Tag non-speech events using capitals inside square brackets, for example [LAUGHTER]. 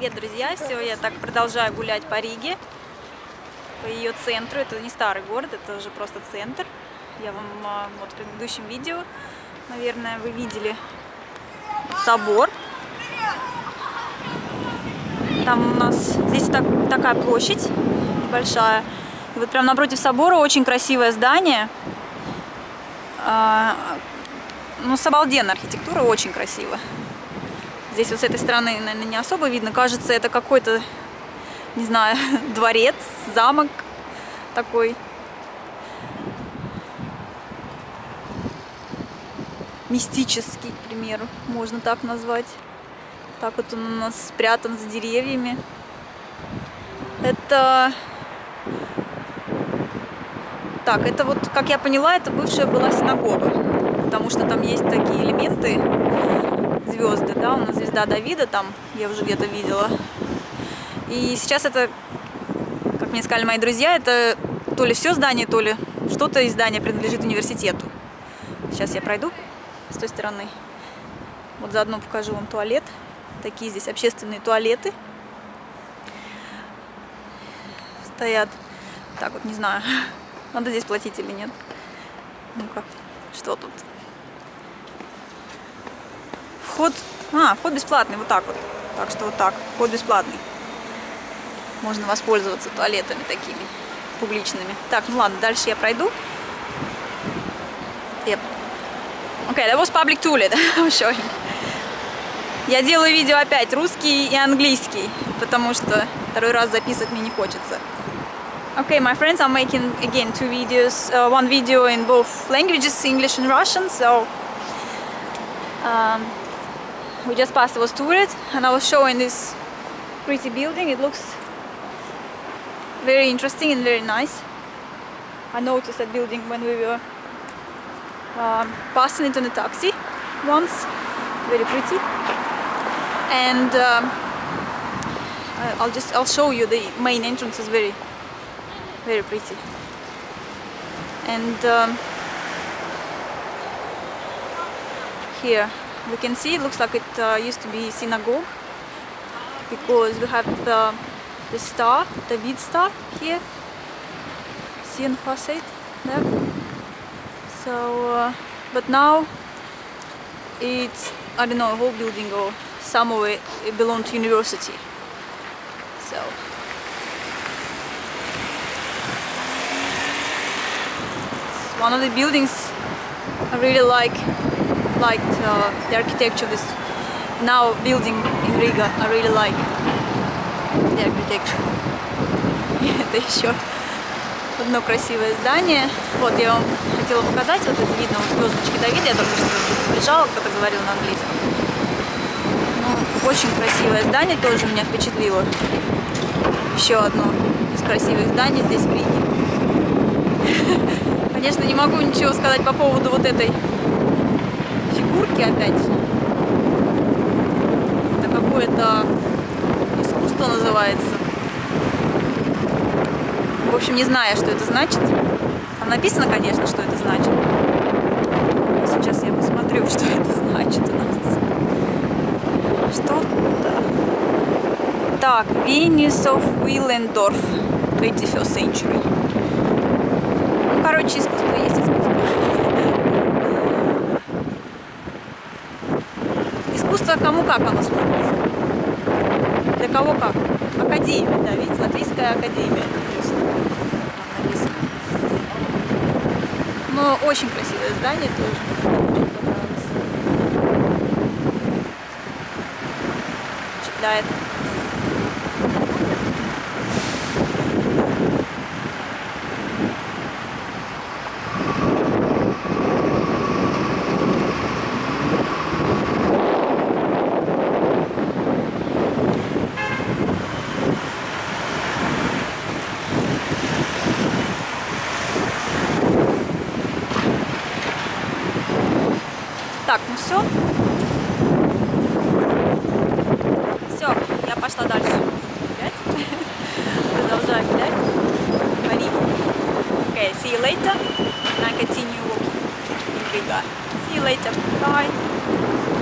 Привет, друзья! Все, я так продолжаю гулять по Риге, по ее центру. Это не старый город, это уже просто центр. Я вам а, вот в предыдущем видео, наверное, вы видели собор. Там у нас здесь так, такая площадь небольшая. И вот прям напротив собора очень красивое здание. А, ну, с обалденной архитектурой, очень красиво. Здесь вот с этой стороны, наверное, не особо видно. Кажется, это какой-то, не знаю, [LAUGHS] дворец, замок такой. Мистический, к примеру, можно так назвать. Так вот он у нас спрятан за деревьями. Это... Так, это вот, как я поняла, это бывшая была синагога. Потому что там есть такие элементы, у нас звезда Давида там, я уже где-то видела. И сейчас это, как мне сказали мои друзья, это то ли все здание, то ли что-то из здания принадлежит университету. Сейчас я пройду с той стороны. Вот заодно покажу вам туалет. Такие здесь общественные туалеты. Стоят. Так вот, не знаю, [LAUGHS] надо здесь платить или нет. Ну-ка, что тут? Вход, а, вход бесплатный, вот так вот. Так что вот так, вход бесплатный. Можно воспользоваться туалетами такими публичными. Так, ну ладно, дальше я пройду. Yep. Okay, that was public toilet. I'm. Я делаю видео опять русский и английский, потому что второй раз записывать мне не хочется. Okay, my friends, I'm making again two videos. Uh, one video in both languages, English and Russian. So um, we just passed was toilet and I was showing this pretty building. It looks very interesting and very nice. I noticed that building when we were um, passing it on a taxi once. Very pretty. And um, I'll just I'll show you the main entrance is very very pretty. And um, here we can see it looks like it uh, used to be synagogue because we have the, the star, the David star here. On the facade there. So, uh, but now it's I don't know a whole building or some of it, it belongs to university. So. it's one of the buildings I really like liked uh, the architecture of this now building in Riga. I really like the architecture. [LAUGHS] Это еще одно красивое здание. Вот я вам хотела показать, вот это видно, вот звездочки Давида, я только что приезжала, кто-то говорил на английском. Ну, очень красивое здание, тоже меня впечатлило. Еще одно из красивых зданий здесь в Риге. [LAUGHS] Конечно, не могу ничего сказать по поводу вот этой фигурки опять. Это какое-то искусство называется. В общем, не знаю, что это значит. Там написано, конечно, что это значит. Сейчас я посмотрю, [LAUGHS] что это значит у нас. Что-то... Так, Venus of Willendorf, 21st century. Ну, короче, искусство есть искусство. [LAUGHS] Искусство кому как оно смотрится. Для кого как. Академия, да, видите, Латвийская академия. Но очень красивое здание тоже. Очень понравилось. Впечатляет. все. Все, я пошла дальше. Гулять. Продолжаю гулять. Пари. Okay, see you later. And I continue walking in Riga. See you later. Bye.